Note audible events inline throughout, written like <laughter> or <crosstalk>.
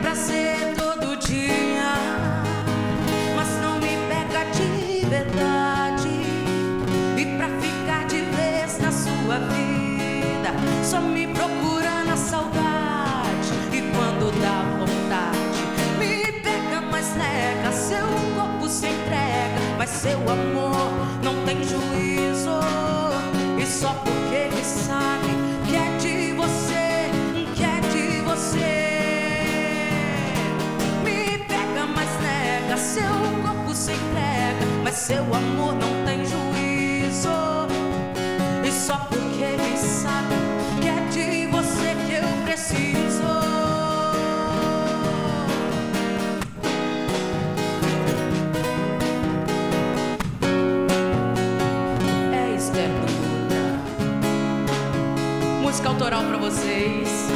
pra ser todo dia, mas não me pega de verdade. E pra ficar de vez na sua vida, só me procura na saudade. E quando dá vontade, me pega, mais nega. Seu corpo se entrega, mas seu amor não tem juízo. E só porque. Seu amor não tem juízo. E só porque ele sabe que é de você que eu preciso. É Esther. Música autoral pra vocês.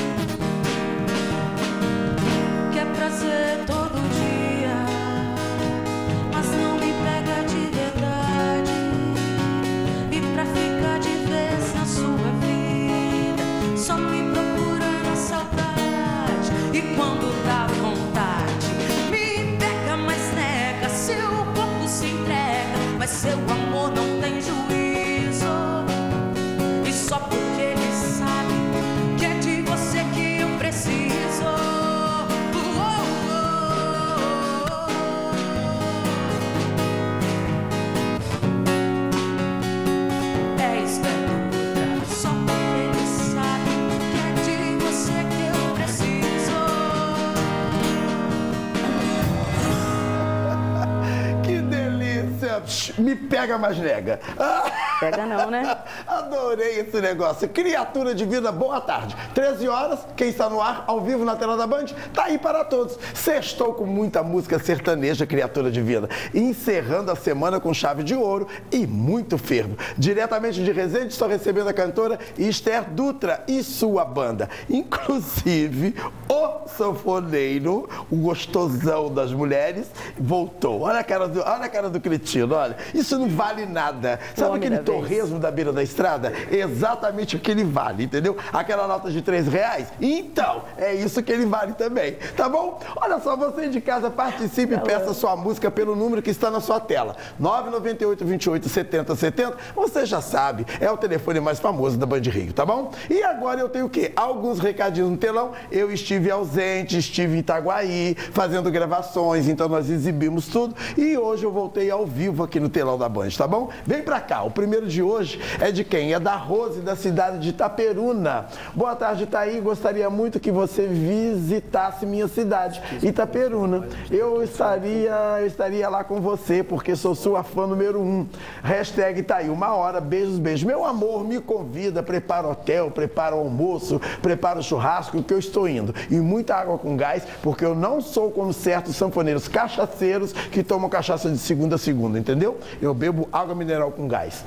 Me pega, mas nega. Ah, Pega não, né? <laughs> Adorei esse negócio. Criatura de vida, boa tarde. 13 horas, quem está no ar, ao vivo na tela da Band, tá aí para todos. Sextou com muita música sertaneja, criatura de vida. Encerrando a semana com chave de ouro e muito fervo. Diretamente de Resende, estou recebendo a cantora Esther Dutra e sua banda. Inclusive, o sanfoneiro, o gostosão das mulheres, voltou. Olha a cara do, olha a cara do cretino, olha. Isso não vale nada. Sabe Homem aquele. Torresmo da beira da estrada? Exatamente o que ele vale, entendeu? Aquela nota de três reais? Então, é isso que ele vale também, tá bom? Olha só, você de casa participe e peça sua música pelo número que está na sua tela. 998 28 70 70. Você já sabe, é o telefone mais famoso da Band Rio, tá bom? E agora eu tenho o quê? Alguns recadinhos no telão. Eu estive ausente, estive em Itaguaí, fazendo gravações, então nós exibimos tudo. E hoje eu voltei ao vivo aqui no telão da Band, tá bom? Vem pra cá. O primeiro de hoje é de quem? É da Rose, da cidade de Itaperuna. Boa tarde, Itaí. Gostaria muito que você visitasse minha cidade, Itaperuna. Eu estaria, eu estaria lá com você, porque sou sua fã número um. Hashtag Itaí, uma hora, beijos, beijos. Meu amor, me convida, prepara hotel, prepara almoço, prepara o churrasco, que eu estou indo. E muita água com gás, porque eu não sou como certos sanfoneiros cachaceiros que tomam cachaça de segunda a segunda, entendeu? Eu bebo água mineral com gás.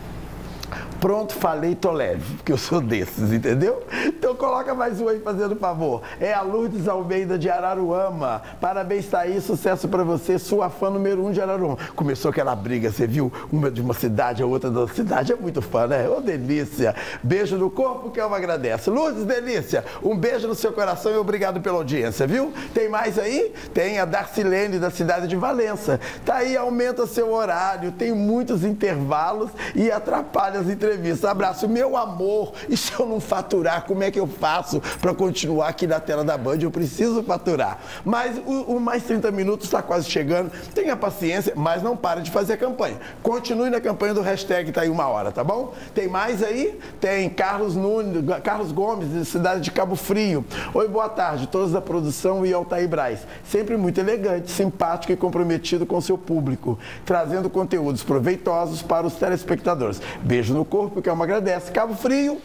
Pronto, falei, tô leve, porque eu sou desses, entendeu? Então coloca mais um aí fazendo favor. É a Lourdes Almeida de Araruama. Parabéns, Thaís, sucesso pra você, sua fã número um de Araruama. Começou aquela briga, você viu? Uma de uma cidade, a outra da cidade. É muito fã, né? Ô, delícia. Beijo no corpo que eu agradece. Lourdes, delícia. Um beijo no seu coração e obrigado pela audiência, viu? Tem mais aí? Tem a Darcilene, da cidade de Valença. Tá aí, aumenta seu horário, tem muitos intervalos e atrapalha as entrevistas. Abraço, meu amor. E se eu não faturar, como é que eu faço para continuar aqui na tela da Band? Eu preciso faturar. Mas o, o mais 30 minutos está quase chegando. Tenha paciência, mas não pare de fazer campanha. Continue na campanha do hashtag tá aí uma hora, tá bom? Tem mais aí? Tem Carlos Nunes, Carlos Gomes, da cidade de Cabo Frio. Oi, boa tarde, todos da produção e Altair Braz. Sempre muito elegante, simpático e comprometido com seu público, trazendo conteúdos proveitosos para os telespectadores. Beijo no corpo, que é uma agradece. Cabo Frio.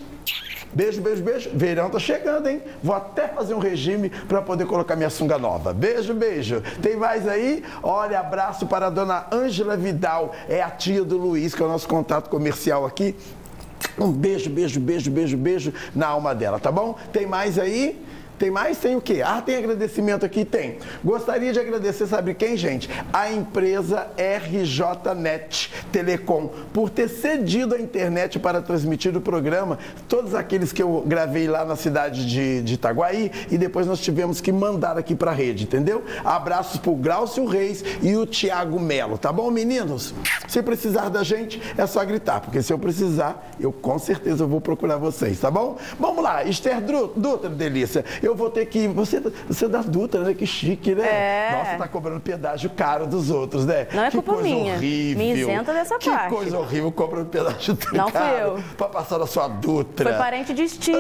Beijo, beijo, beijo. Verão tá chegando, hein? Vou até fazer um regime para poder colocar minha sunga nova. Beijo, beijo. Tem mais aí? Olha, abraço para a dona Ângela Vidal. É a tia do Luiz, que é o nosso contato comercial aqui. Um beijo, beijo, beijo, beijo, beijo na alma dela, tá bom? Tem mais aí? Tem mais? Tem o quê? Ah, tem agradecimento aqui? Tem. Gostaria de agradecer, sabe quem, gente? A empresa RJNet Telecom, por ter cedido a internet para transmitir o programa. Todos aqueles que eu gravei lá na cidade de, de Itaguaí e depois nós tivemos que mandar aqui para a rede, entendeu? Abraços pro Graucio Reis e o Tiago Melo, tá bom, meninos? Se precisar da gente, é só gritar, porque se eu precisar, eu com certeza vou procurar vocês, tá bom? Vamos lá, Esther Dutra, delícia. Eu vou ter que. Você, você é da Dutra, né? Que chique, né? É. Nossa, tá cobrando pedágio caro dos outros, né? Não é que culpa coisa minha. horrível. Me isenta dessa que parte. coisa horrível cobrando pedágio tão Não fui caro eu. Pra passar na sua Dutra. Foi parente distinto,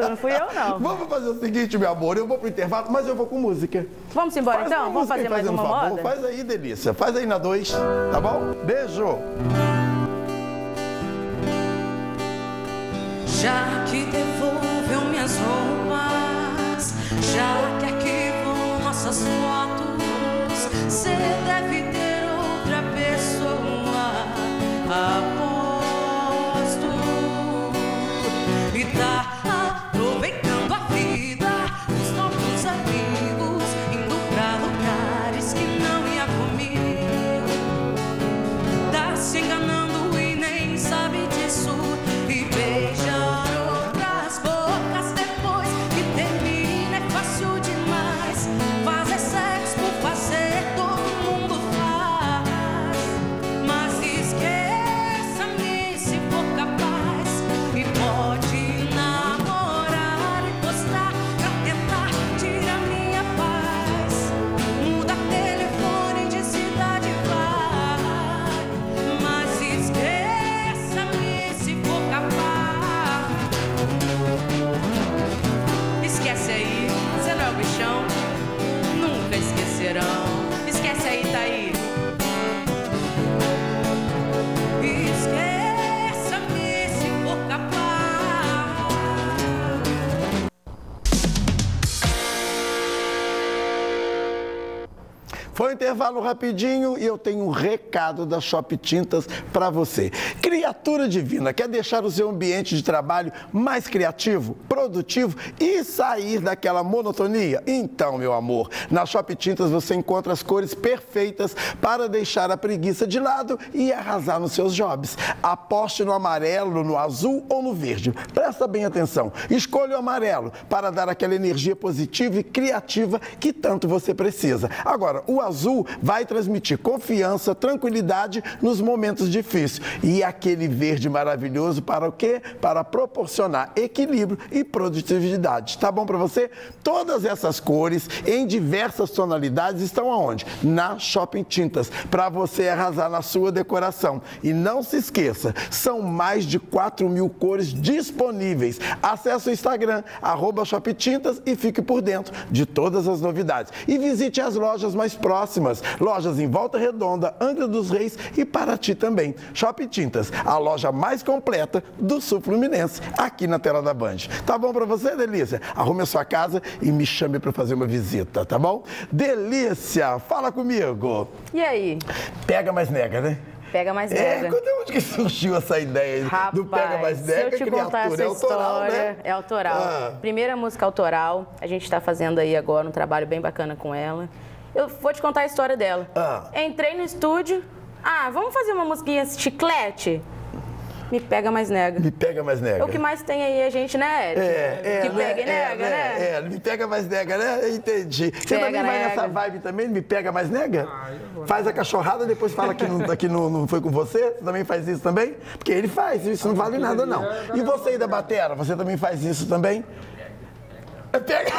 não fui eu, não. <laughs> Vamos fazer o seguinte, meu amor, eu vou pro intervalo, mas eu vou com música. Vamos embora Faz então? Vamos fazer mais uma favor. moda? Faz aí, delícia. Faz aí na 2, tá bom? Beijo. Já que devolveu minhas roupas, já que arquivou nossas fotos, você deve ter intervalo rapidinho e eu tenho um recado da Shop Tintas para você. Criatura divina, quer deixar o seu ambiente de trabalho mais criativo, produtivo e sair daquela monotonia? Então, meu amor, na Shop Tintas você encontra as cores perfeitas para deixar a preguiça de lado e arrasar nos seus jobs. Aposte no amarelo, no azul ou no verde. Presta bem atenção. Escolha o amarelo para dar aquela energia positiva e criativa que tanto você precisa. Agora, o azul vai transmitir confiança, tranquilidade nos momentos difíceis. E aquele verde maravilhoso para o quê? Para proporcionar equilíbrio e produtividade. Tá bom para você? Todas essas cores em diversas tonalidades estão aonde? Na Shopping Tintas, para você arrasar na sua decoração. E não se esqueça, são mais de 4 mil cores disponíveis. Acesse o Instagram, arroba Shopping Tintas e fique por dentro de todas as novidades. E visite as lojas mais próximas, lojas em Volta Redonda, Angra dos Reis e Paraty também. Shopping Tintas, a loja mais completa do Sul Fluminense, aqui na tela da Band. Tá bom para você, Delícia? Arrume a sua casa e me chame para fazer uma visita, tá bom? Delícia, fala comigo. E aí? Pega, mas nega, né? Pega mais É, nega. quando onde que surgiu essa ideia Rapaz, do Pega Mais se Nega, eu te contar essa é autoral, história, né? é autoral. Ah. Primeira música autoral, a gente está fazendo aí agora um trabalho bem bacana com ela. Eu vou te contar a história dela. Ah. Entrei no estúdio, ah, vamos fazer uma musiquinha chiclete? Me pega mais nega. Me pega mais nega. O que mais tem aí a gente, né? É, é, que né? pega e é, nega, né? É, me pega mais nega, né? Entendi. Você Pega, também vai nega. nessa vibe também? Me pega mais nega? Faz a cachorrada e depois fala que, não, que não, não foi com você? Você também faz isso também? Porque ele faz, isso não vale nada não. E você aí da batera, você também faz isso também? Pega,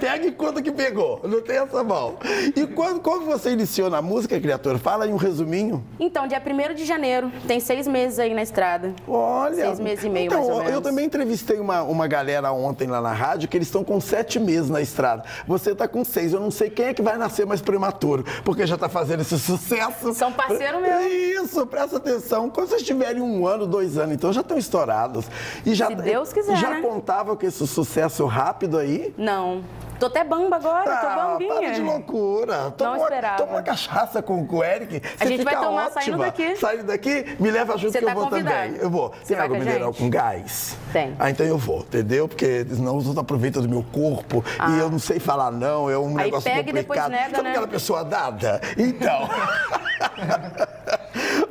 pega e conta que pegou. Não tem essa mão. E quando, quando você iniciou na música, criatura? Fala aí um resuminho. Então, dia 1 de janeiro, tem seis meses aí na estrada. Olha. Seis meses e meio, então, mais ou Eu menos. também entrevistei uma, uma galera ontem lá na rádio que eles estão com sete meses na estrada. Você está com seis. Eu não sei quem é que vai nascer mais prematuro, porque já está fazendo esse sucesso. São parceiro meu. Isso, presta atenção. Quando vocês tiverem um ano, dois anos, então já estão estourados. E já, Se Deus quiser, Já né? contava com esse sucesso rápido aí? Não. Tô até bamba agora, tô Ah, bambinha. para de loucura. Toma uma, esperava. toma uma cachaça com, o Eric. A você gente vai tomar ótima. saindo daqui. Saindo daqui, me leva junto Você que tá eu vou convidado. também. Eu vou. Você Tem água a mineral com gás? Tem. Ah, então eu vou, entendeu? Porque senão os outros aproveitam do meu corpo e eu não sei falar não, é um Aí negócio pega e depois complicado. nega, Sabe né? aquela pessoa dada? Então... <laughs>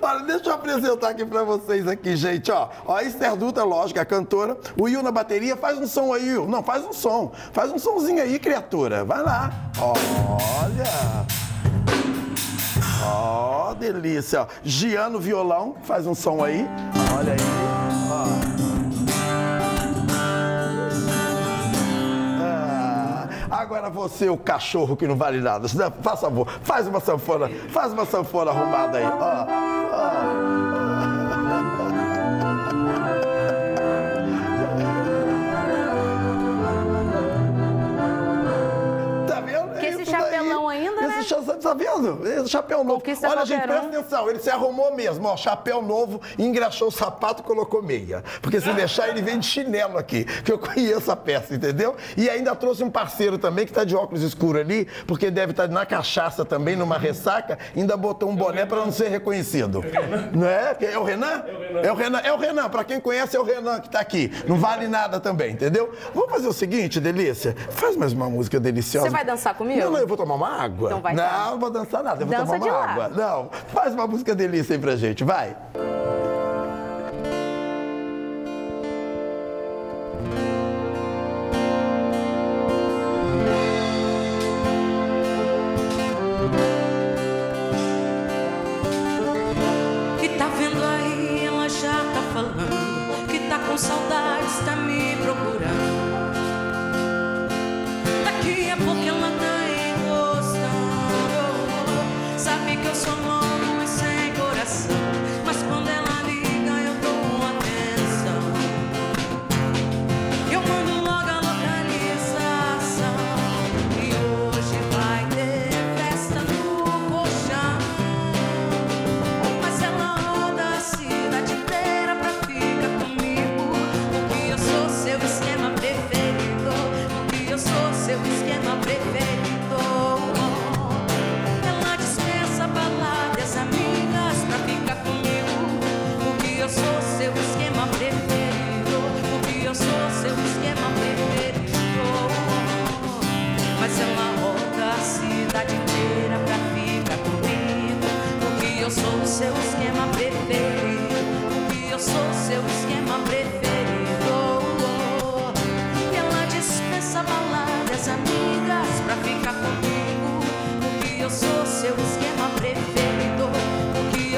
Olha, deixa eu apresentar aqui pra vocês aqui, gente, ó. Ó, a Esther Dutra, lógico, a cantora. O Will na bateria. Faz um som aí, Will. Não, faz um som. Faz um somzinho aí, criatura. Vai lá. Olha. Ó, delícia. Ó. Giano violão. Faz um som aí. Olha aí. Ó. Ah, Agora você, o cachorro que não vale nada, faz favor, faz uma sanfona, faz uma sanfona arrumada aí. Ó. tá vendo? Esse chapéu novo. Conquista Olha, gente, presta um. atenção. Ele se arrumou mesmo, ó. Chapéu novo, engraxou o sapato e colocou meia. Porque se deixar, ele vem de chinelo aqui. Que eu conheço a peça, entendeu? E ainda trouxe um parceiro também que tá de óculos escuros ali, porque deve estar na cachaça também, numa ressaca. Ainda botou um boné para não ser reconhecido. Não é? É o Renan? É o Renan. É o Renan. Pra quem conhece, é o Renan que tá aqui. Não vale nada também, entendeu? Vamos fazer o seguinte, Delícia. Faz mais uma música deliciosa. Você vai dançar comigo? Não, não, eu vou tomar uma água. Então vai não, não vou dançar nada, eu vou Dança tomar uma lá. água. Não, faz uma música delícia aí pra gente, vai.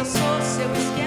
Eu sou seu esquema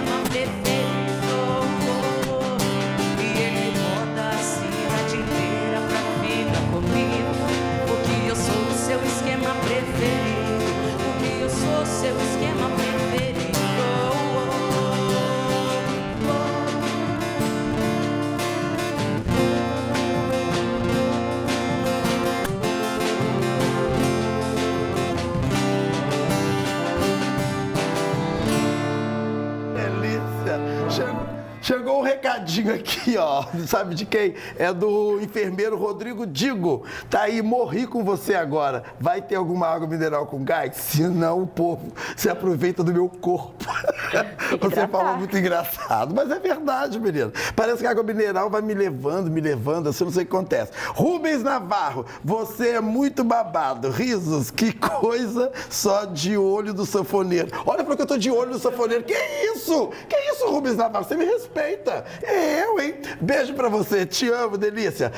aqui, ó. <laughs> Sabe de quem? É do enfermeiro Rodrigo Digo. Tá aí, morri com você agora. Vai ter alguma água mineral com gás? Senão o povo se aproveita do meu corpo. Você falou muito engraçado, mas é verdade, menino. Parece que a água mineral vai me levando, me levando, assim, não sei o que acontece. Rubens Navarro, você é muito babado. Risos, que coisa só de olho do sanfoneiro. Olha porque eu tô de olho do sanfoneiro. Que isso? Que isso, Rubens Navarro? Você me respeita. É eu, hein? Beijo pra você. Te amo, delícia.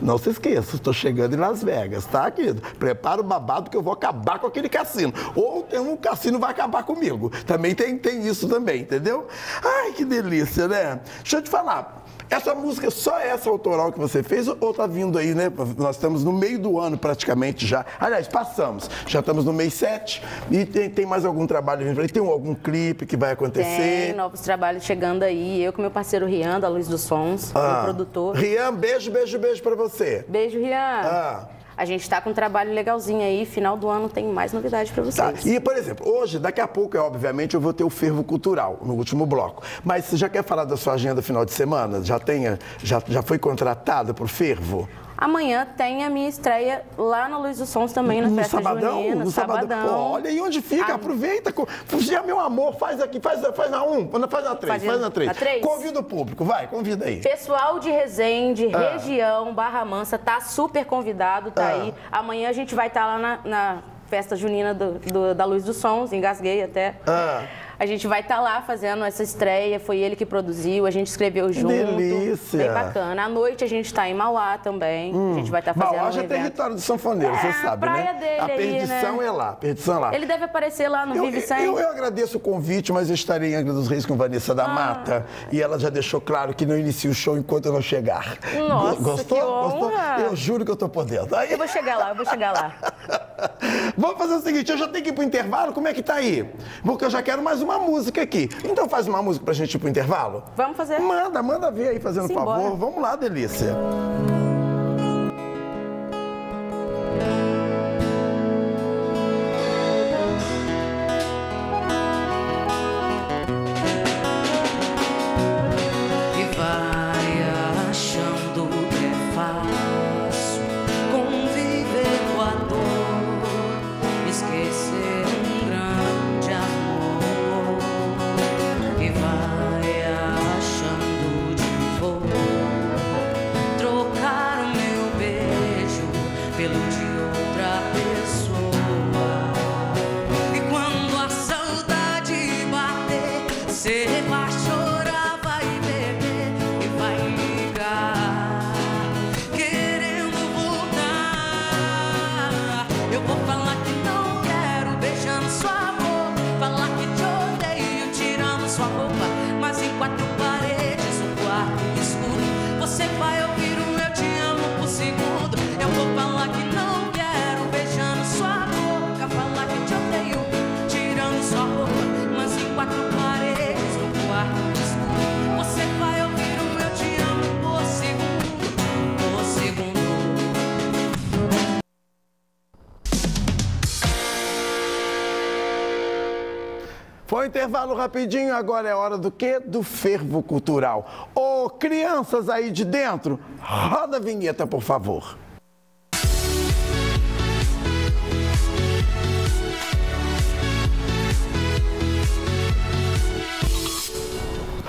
Não se esqueça, estou chegando em Las Vegas, tá, querido? Prepara o babado que eu vou acabar com aquele cassino. Ou um cassino vai acabar comigo. Também tem, tem isso também, entendeu? Ai, que delícia, né? Deixa eu te falar. Essa música, só essa autoral que você fez ou tá vindo aí, né? Nós estamos no meio do ano praticamente já. Aliás, passamos. Já estamos no mês 7 e tem, tem mais algum trabalho vindo? Tem algum clipe que vai acontecer? Tem novos trabalhos chegando aí. Eu com meu parceiro Rian, da Luz dos Sons, Ah. meu produtor. Rian, beijo, beijo, beijo pra você. Beijo, Rian. Ah. A gente tá com um trabalho legalzinho aí. Final do ano tem mais novidade pra Tá. vocês. E, por exemplo, hoje, daqui a pouco, é, obviamente, eu vou ter o fervo cultural no último bloco. Mas você já quer falar da sua agenda final de semana? Já tenha, já, já foi contratada pro fervo? Amanhã tem a minha estreia lá na Luz dos Sons também, na no festa sabadão, junina, no sabadão. Pô, olha aí onde fica, Ah. aproveita. Já, meu amor, faz aqui, faz, faz na um, faz na três, Faz faz na três. na três? Convida o público, vai, convida aí. Pessoal de Resende, Ah. região, Barra Mansa, tá super convidado, tá Ah. aí. Amanhã a gente vai estar lá na, na festa junina do- do- da Luz dos Sons, engasguei até. Ah. A gente vai estar lá fazendo essa estreia, foi ele que produziu, a gente escreveu junto. delícia. Bem bacana. À noite a gente está em Mauá também, a gente vai estar fazendo Mauá um já é evento. território do sanfoneiro, você É, a sabe, praia né? dele a aí, perdição né? é lá, a perdição é lá. Ele deve aparecer lá no Eu, Vive Sem. eu, eu agradeço o convite, mas eu estarei em Angra dos Reis com Vanessa da Ah. Mata. E ela já deixou claro que não inicia o show enquanto eu não chegar. Nossa, Gostou? que Gostou? honra. Eu juro que eu tô por dentro. Aí, Eu vou chegar lá, eu vou chegar lá. <laughs> <laughs> Vamos fazer o seguinte, eu já tenho que ir pro intervalo, como é que tá aí? Porque eu já quero mais uma música aqui. Então faz uma música pra gente ir pro intervalo? Vamos fazer. Manda, manda ver aí, fazendo Simbora. favor. Vamos lá, delícia. Foi um intervalo rapidinho, agora é hora do quê? Do fervo cultural. Ô, crianças aí de dentro, roda a vinheta, por favor.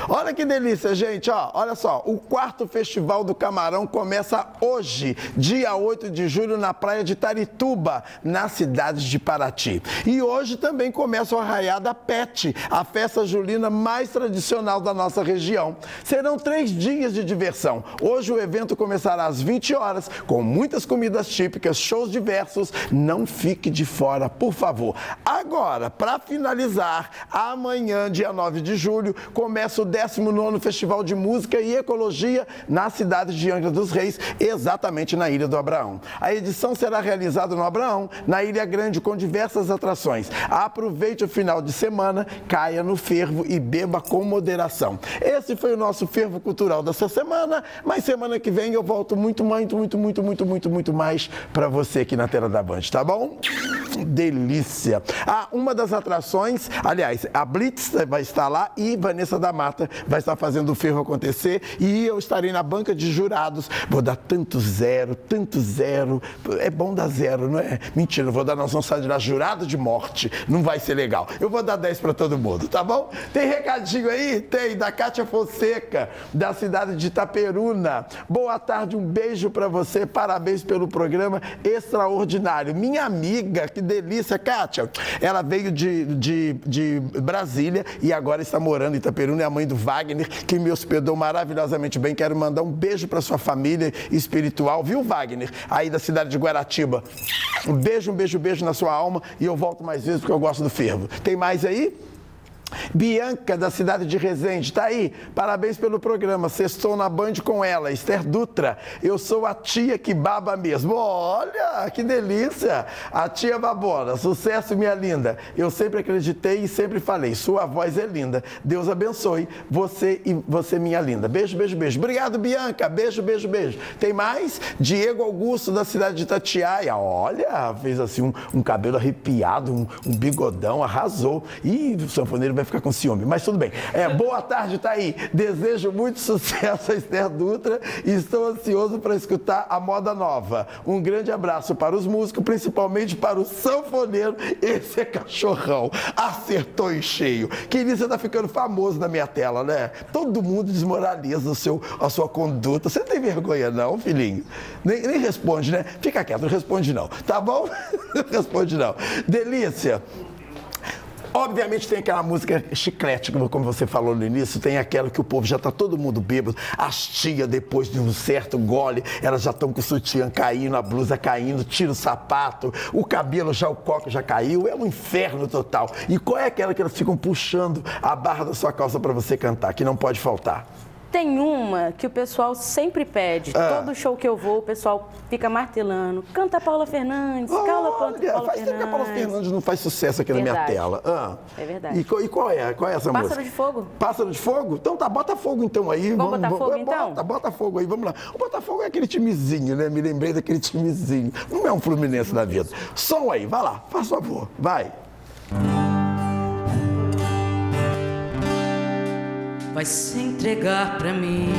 Olha que delícia, gente. Ó, olha só, o quarto Festival do Camarão começa hoje, dia 8 de julho, na praia de Tarituba, na cidade de Paraty. E hoje também começa o Arraiá da Pet, a festa julina mais tradicional da nossa região. Serão três dias de diversão. Hoje o evento começará às 20 horas, com muitas comidas típicas, shows diversos. Não fique de fora, por favor. Agora, para finalizar, amanhã, dia 9 de julho, começa o 19º Festival de Música e Ecologia na cidade de Angra dos Reis, exatamente na Ilha do Abraão. A edição será realizada no Abraão, na Ilha Grande, com diversas atrações. Aproveite o final de semana, caia no fervo e beba com moderação. Esse foi o nosso fervo cultural dessa semana, mas semana que vem eu volto muito, muito, muito, muito, muito, muito, muito mais para você aqui na tela da Band, tá bom? Delícia! Ah, uma das atrações, aliás, a Blitz vai estar lá e Vanessa da Mata vai estar fazendo o ferro acontecer e eu estarei na banca de jurados. Vou dar tanto zero, tanto zero. É bom dar zero, não é? Mentira, vou dar nós vamos sair jurado de morte. Não vai ser legal. Eu vou dar 10 para todo mundo, tá bom? Tem recadinho aí? Tem, da Cátia Fonseca, da cidade de Itaperuna. Boa tarde, um beijo para você. Parabéns pelo programa extraordinário. Minha amiga, que delícia, Kátia. Ela veio de, de, de Brasília e agora está morando em Itaperuna. É a mãe do Wagner, que me hospedou maravilhosamente bem. Quero mandar um beijo para sua família espiritual, viu, Wagner? Aí da cidade de Guaratiba. Um beijo, um beijo, beijo na sua alma e eu volto mais vezes porque eu gosto do fervo. Tem mais aí? Bianca, da cidade de Resende, tá aí. Parabéns pelo programa. Sextou na Band com ela, Esther Dutra. Eu sou a tia que baba mesmo. Olha, que delícia. A tia babona. Sucesso, minha linda. Eu sempre acreditei e sempre falei. Sua voz é linda. Deus abençoe você e você, minha linda. Beijo, beijo, beijo. Obrigado, Bianca. Beijo, beijo, beijo. Tem mais? Diego Augusto, da cidade de Tatiaia. Olha, fez assim um, um cabelo arrepiado, um, um bigodão, arrasou. E o sanfoneiro vai ficar com ciúme, mas tudo bem. É, boa tarde, tá aí. Desejo muito sucesso a Esther Dutra e estou ansioso para escutar a moda nova. Um grande abraço para os músicos, principalmente para o sanfoneiro. Esse é cachorrão. Acertou em cheio. Querido, você tá ficando famoso na minha tela, né? Todo mundo desmoraliza o seu, a sua conduta. Você não tem vergonha, não, filhinho? Nem, nem responde, né? Fica quieto, não responde não. Tá bom? <laughs> Não responde não. Delícia. Obviamente tem aquela música chiclete, como você falou no início, tem aquela que o povo já está todo mundo bêbado. As tias, depois de um certo gole, elas já estão com o sutiã caindo, a blusa caindo, tira o sapato, o cabelo já, o coque já caiu, é um inferno total. E qual é aquela que elas ficam puxando a barra da sua calça para você cantar, que não pode faltar? Tem uma que o pessoal sempre pede. Ah. Todo show que eu vou, o pessoal fica martelando. Canta Paula Fernandes, cala Paula Faz Fernandes. Faz tempo que a Paula Fernandes não faz sucesso aqui verdade. na minha tela. Ah. É verdade. E, e, qual é? Qual é essa Pássaro música? Pássaro de Fogo. Pássaro de Fogo? Então tá, bota fogo então aí. Vamos, vamos botar fogo bota, então? Bota, bota fogo aí, vamos lá. O Botafogo é aquele timezinho, né? Me lembrei daquele timezinho. Não é um Fluminense da vida. Som aí, vai lá, faz favor, vai. Vai se entregar pra mim.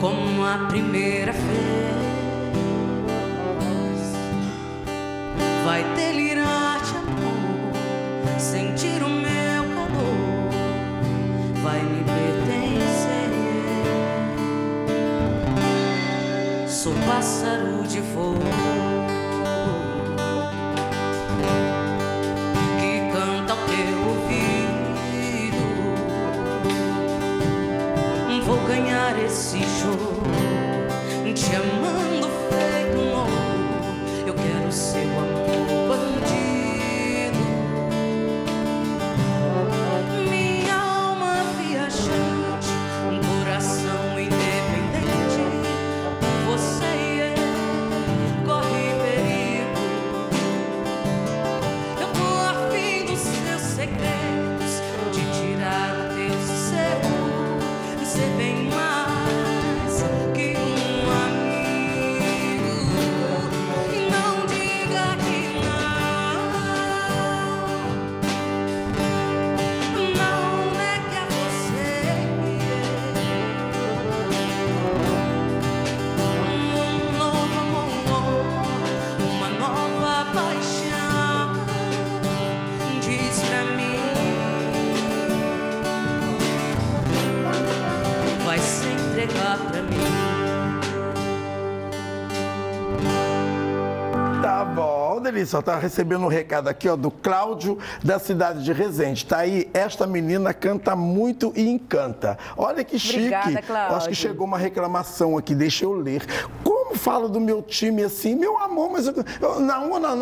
Como a primeira vez. Vai delirar de amor sentir o meu calor. Vai me pertencer. Sou pássaro de fogo 你说。Bom, Delícia, tá recebendo um recado aqui, ó, do Cláudio, da cidade de Resende. Tá aí, esta menina canta muito e encanta. Olha que chique. Obrigada, Cláudio. Acho que chegou uma reclamação aqui, deixa eu ler. Como falo do meu time assim, meu amor, mas eu, eu,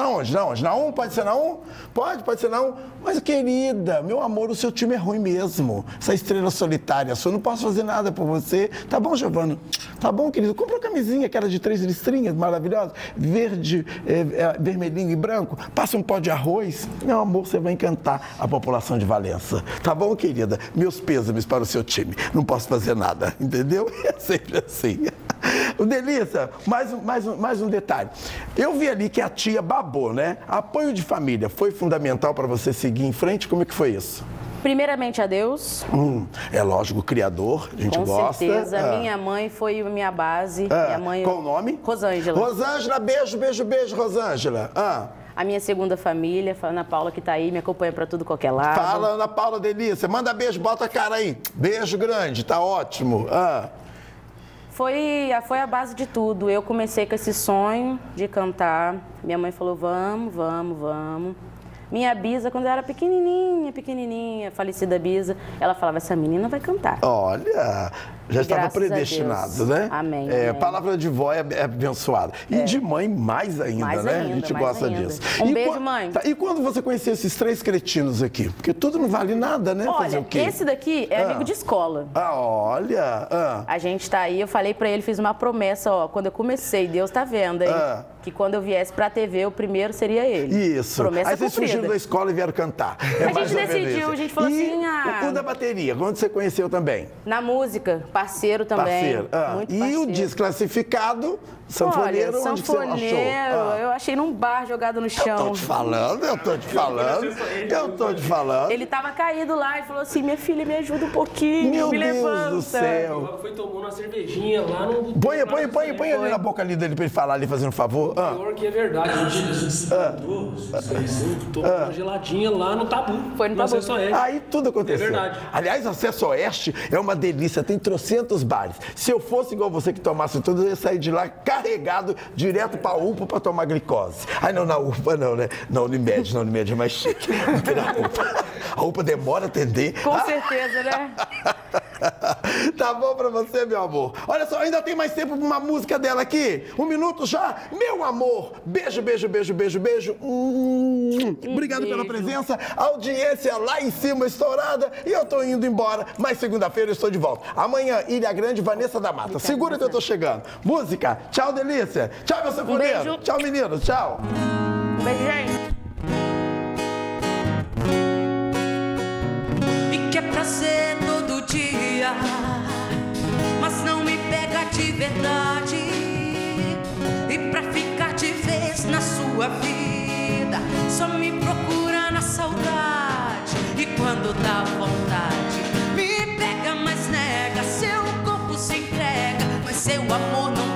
onde? Na onde? Na um? Pode ser um? Pode, pode ser um. Mas, querida, meu amor, o seu time é ruim mesmo. Essa estrela solitária sua, não posso fazer nada por você. Tá bom, Giovana? Tá bom, querido? Compra uma camisinha, aquela de três listrinhas, maravilhosa, verde, é, é, vermelhinho e branco. Passa um pó de arroz. Meu amor, você vai encantar a população de Valença. Tá bom, querida? Meus pêsames para o seu time. Não posso fazer nada, entendeu? <laughs> É sempre assim. <laughs> Delícia, mais, um- mais, um- mais um detalhe. Eu vi ali que a tia babou, né? Apoio de família foi fundamental para você seguir em frente? Como é que foi isso? Primeiramente a Deus, Hum, é lógico, o criador, a gente com gosta. certeza. Ah. Minha mãe foi a minha base. Ah, Minha mãe. Qual o nome? Rosângela. Rosângela, beijo, beijo, beijo, Rosângela. Ah, A minha segunda família, a Ana Paula, que tá aí, me acompanha pra tudo qualquer lado. fala, Ana Paula Delícia. Manda beijo, bota a cara aí. Beijo grande, tá ótimo. Ah, Foi, foi a base de tudo. Eu comecei com esse sonho de cantar. Minha mãe falou: vamos, vamos, vamos. Minha Bisa, quando eu era pequenininha, pequenininha, falecida Bisa, ela falava: essa menina vai cantar. olha, já estava Graças predestinado, né? Amém, É, amém. palavra de vó é, é abençoada. E de mãe, mais ainda, Mais né? ainda, a gente gosta ainda. disso. Um E beijo, mãe. Tá, e quando você conheceu esses três cretinos aqui? Porque tudo não vale nada, né? Fazer Olha, o quê? esse daqui é Ah. amigo de escola. Ah, olha. Ah. A gente tá aí, eu falei pra ele, fiz uma promessa, ó, quando eu comecei, Deus tá vendo aí, Ah. que quando eu viesse pra TV, o primeiro seria ele. Isso. Promessa Aí vocês cumprida. da escola e vieram cantar. É A gente decidiu, a gente falou E assim, ah- O, da bateria, onde você conheceu também? Na música, parceiro também. Parceiro. Ah, e parceiro. o desclassificado, sanfoneiro, Olha, onde que você achou? sanfoneiro, Ah. eu achei num bar jogado no Eu chão. tô te falando, eu tô te falando, eu tô te falando. Ele tava caído lá e falou assim: minha filha, me ajuda um pouquinho, Meu me Deus levanta. do céu. Foi tomando uma cervejinha lá no. Põe, põe, põe, põe ali na boca ali dele pra ele falar ali, fazendo um favor. Ah. Pior que é verdade. A gente tomou uma geladinha lá no tabu. Foi no Tabu. Acesso Oeste. Aí tudo aconteceu. É verdade. Aliás, acesso oeste é uma delícia, tem trocentos bares. Se eu fosse igual você que tomasse tudo, eu ia sair de lá carregado direto pra UPA pra tomar glicose. Ai, não, na UPA não, né? Na Unimed, na Unimed é mais chique. do que na UPA. A UPA demora a atender. Com certeza, né? <laughs> <laughs> tá bom pra você, meu amor? Olha só, ainda tem mais tempo pra uma música dela aqui? Um minuto já? Meu amor, beijo, beijo, beijo, beijo, beijo. Hum, Obrigado pela beijo. presença. Audiência lá em cima estourada e eu tô indo embora. Mas segunda-feira eu estou de volta. Amanhã, Ilha Grande, Vanessa da Mata. Segura que eu tô chegando. Música. Tchau, delícia. Tchau, meu sanfoneiro. beijo. Tchau, meninos. Tchau. Um beijo, gente. Mas não me pega de verdade. E pra ficar de vez na sua vida, só me procura na saudade. E quando dá vontade, me pega, mas nega. Seu corpo se entrega, mas seu amor não